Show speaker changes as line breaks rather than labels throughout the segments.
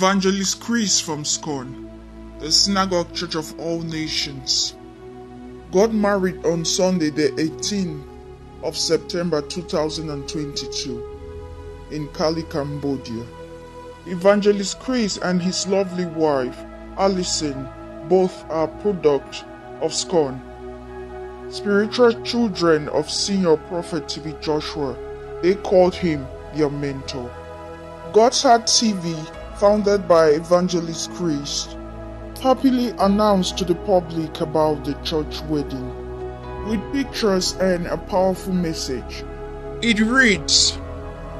Evangelist Chris from SCOAN, the Synagogue Church of All Nations, got married on Sunday, the 18th of September 2022 in Cali, Colombia. Evangelist Chris and his lovely wife, Allison, both are product of SCOAN. Spiritual children of senior prophet TB Joshua, they called him their mentor. God's Heart TV, founded by Evangelist Chris, happily announced to the public about the church wedding with pictures and a powerful message. It reads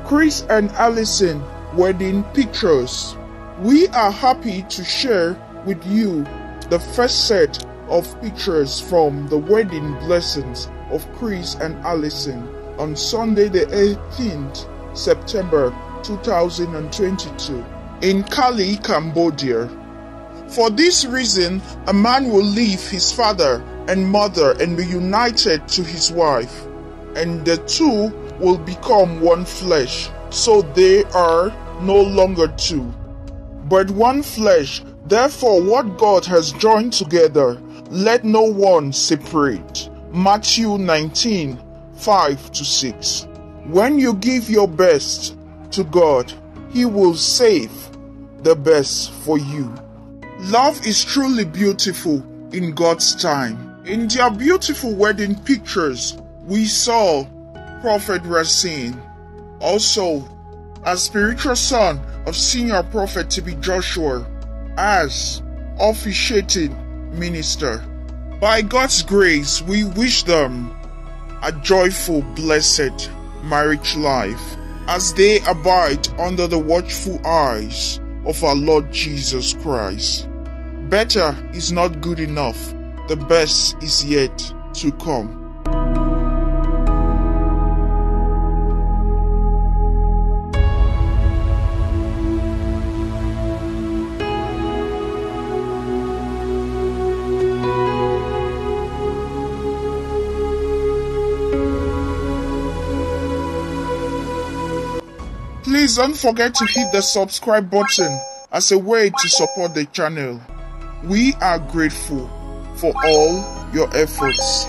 Chris and Allison wedding pictures. We are happy to share with you the first set of pictures from the wedding blessings of Chris and Allison on Sunday, the 18th September 2022 in Cali, Colombia. For this reason, a man will leave his father and mother and be united to his wife, and the two will become one flesh. So they are no longer two, but one flesh. Therefore, what God has joined together, let no one separate. Matthew 19 5 to 6. When you give your best to God, He will save the best for you. Love is truly beautiful in God's time. In their beautiful wedding pictures, we saw Prophet Racine, also a spiritual son of senior prophet TB Joshua, as officiating minister. By God's grace, we wish them a joyful, blessed marriage life as they abide under the watchful eyes of our Lord Jesus Christ. Better is not good enough, the best is yet to come. Please don't forget to hit the subscribe button as a way to support the channel. We are grateful for all your efforts.